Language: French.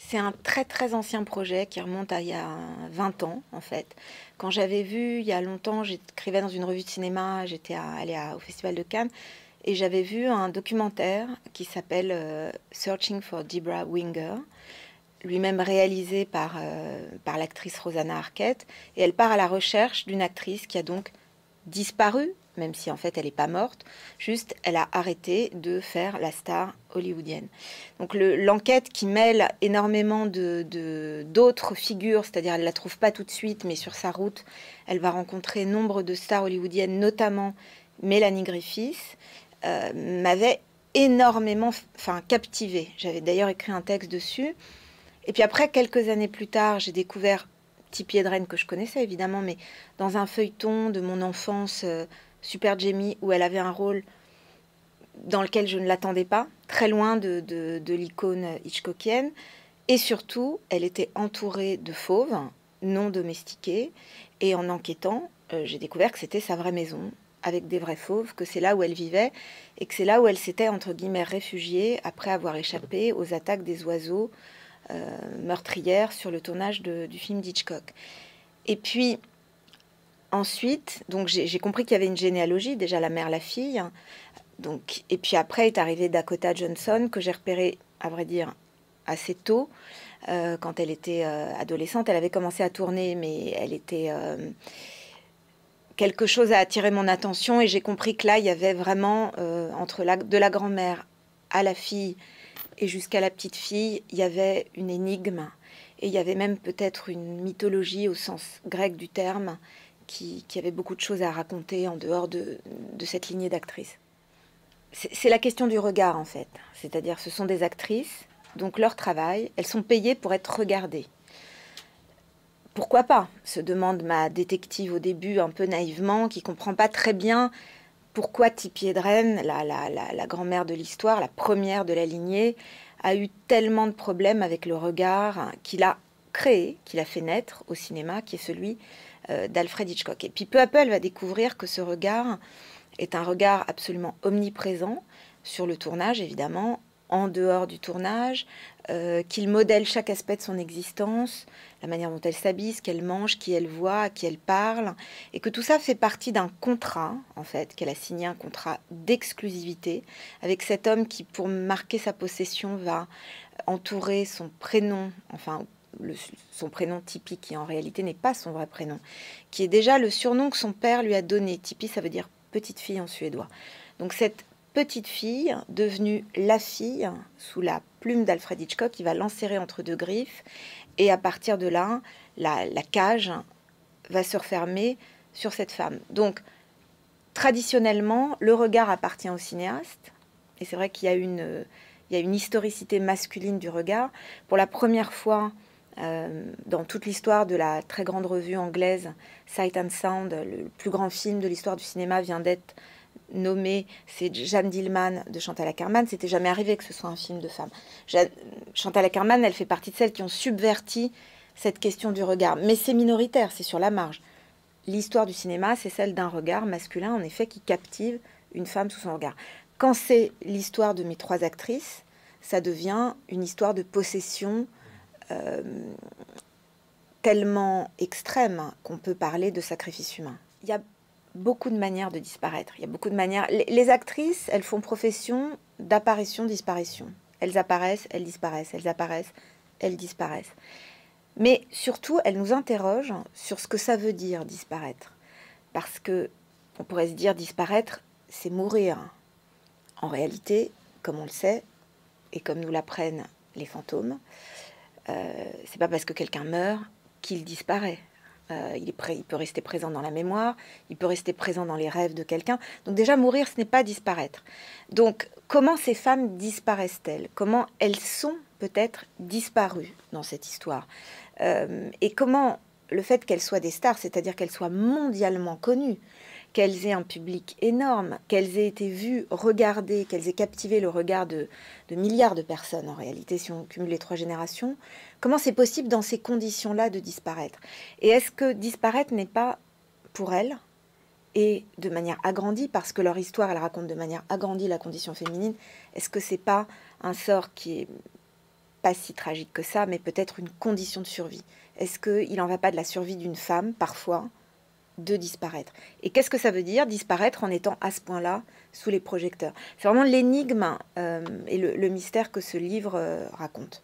C'est un très très ancien projet qui remonte à il y a 20 ans en fait. Quand j'avais vu il y a longtemps, j'écrivais dans une revue de cinéma, j'étais allée au Festival de Cannes et j'avais vu un documentaire qui s'appelle euh, Searching for Debra Winger, lui-même réalisé par, euh, par l'actrice Rosanna Arquette. Et elle part à la recherche d'une actrice qui a donc disparu, même si en fait elle n'est pas morte, juste elle a arrêté de faire la star hollywoodienne. Donc l'enquête qui mêle énormément de d'autres figures, c'est-à-dire elle la trouve pas tout de suite, mais sur sa route, elle va rencontrer nombre de stars hollywoodiennes, notamment Mélanie Griffith, euh, m'avait énormément enfin, captivée. J'avais d'ailleurs écrit un texte dessus. Et puis après, quelques années plus tard, j'ai découvert Tippi Hedren, que je connaissais évidemment, mais dans un feuilleton de mon enfance, euh, Super Jamie, où elle avait un rôle dans lequel je ne l'attendais pas, très loin de, de, l'icône hitchcockienne. Et surtout, elle était entourée de fauves, non domestiqués. Et en enquêtant, euh, j'ai découvert que c'était sa vraie maison, avec des vrais fauves, que c'est là où elle vivait et que c'est là où elle s'était, entre guillemets, réfugiée après avoir échappé aux attaques des oiseaux euh, meurtrières sur le tournage du film d'Hitchcock. Et puis, ensuite, donc j'ai compris qu'il y avait une généalogie, déjà la mère, la fille. Donc, et puis après est arrivée Dakota Johnson, que j'ai repérée, à vrai dire, assez tôt. Euh, quand elle était euh, adolescente, elle avait commencé à tourner, mais elle était quelque chose a attiré mon attention et j'ai compris que là, il y avait vraiment, euh, entre de la grand-mère à la fille et jusqu'à la petite fille, il y avait une énigme et il y avait même peut-être une mythologie au sens grec du terme qui, avait beaucoup de choses à raconter en dehors de, cette lignée d'actrices. C'est la question du regard en fait, c'est-à-dire ce sont des actrices, donc leur travail, elles sont payées pour être regardées pourquoi pas se demande ma détective au début un peu naïvement, qui comprend pas très bien pourquoi Tippi Hedren, la, la, grand-mère de l'histoire, la première de la lignée, a eu tellement de problèmes avec le regard qu'il a créé, qu'il a fait naître au cinéma, qui est celui euh, d'Alfred Hitchcock. Et puis peu à peu, elle va découvrir que ce regard est un regard absolument omniprésent sur le tournage, évidemment, en dehors du tournage, euh, qu'il modèle chaque aspect de son existence, la manière dont elle s'habille, ce qu'elle mange, qui elle voit, à qui elle parle, et que tout ça fait partie d'un contrat, en fait, qu'elle a signé un contrat d'exclusivité avec cet homme qui, pour marquer sa possession, va entourer son prénom, enfin son prénom Tipeee, qui en réalité n'est pas son vrai prénom, qui est déjà le surnom que son père lui a donné. Tipeee, ça veut dire petite fille en suédois. Donc cette petite fille, devenue la fille, sous la plume d'Alfred Hitchcock, qui va l'enserrer entre deux griffes. Et à partir de là, la, cage va se refermer sur cette femme. Donc, traditionnellement, le regard appartient au cinéaste. Et c'est vrai qu'il y a une, il y a une historicité masculine du regard. Pour la première fois, euh, dans toute l'histoire de la très grande revue anglaise Sight and Sound, le plus grand film de l'histoire du cinéma vient d'être nommé, c'est Jeanne Dillman de Chantal Ackerman. C'était jamais arrivé que ce soit un film de femme. Chantal Ackerman, elle fait partie de celles qui ont subverti cette question du regard. Mais c'est minoritaire, c'est sur la marge. L'histoire du cinéma, c'est celle d'un regard masculin, en effet, qui captive une femme sous son regard. Quand c'est l'histoire de mes trois actrices, ça devient une histoire de possession euh, tellement extrême qu'on peut parler de sacrifice humain. Il y a beaucoup de manières de disparaître. Il y a beaucoup de manières. Les, actrices, elles font profession d'apparition-disparition. Elles apparaissent, elles disparaissent, elles apparaissent, elles disparaissent. Mais surtout, elles nous interrogent sur ce que ça veut dire disparaître. Parce que on pourrait se dire disparaître, c'est mourir. En réalité, comme on le sait, et comme nous l'apprennent les fantômes, c'est pas parce que quelqu'un meurt qu'il disparaît. Euh, il, il, peut rester présent dans la mémoire, il peut rester présent dans les rêves de quelqu'un. Donc déjà, mourir, ce n'est pas disparaître. Donc comment ces femmes disparaissent-elles? Comment elles sont peut-être disparues dans cette histoire? Euh, Et comment le fait qu'elles soient des stars, c'est-à-dire qu'elles soient mondialement connues, qu'elles aient un public énorme, qu'elles aient été vues, regardées, qu'elles aient captivé le regard de, milliards de personnes en réalité, si on cumule les trois générations. Comment c'est possible dans ces conditions-là de disparaître? Et est-ce que disparaître n'est pas pour elles et de manière agrandie, parce que leur histoire, elle raconte de manière agrandie la condition féminine, est-ce que c'est pas un sort qui est pas si tragique que ça, mais peut-être une condition de survie? Est-ce qu'il n'en va pas de la survie d'une femme, parfois, de disparaître Et qu'est-ce que ça veut dire, disparaître en étant à ce point-là sous les projecteurs? C'est vraiment l'énigme euh, et le, mystère que ce livre euh, raconte.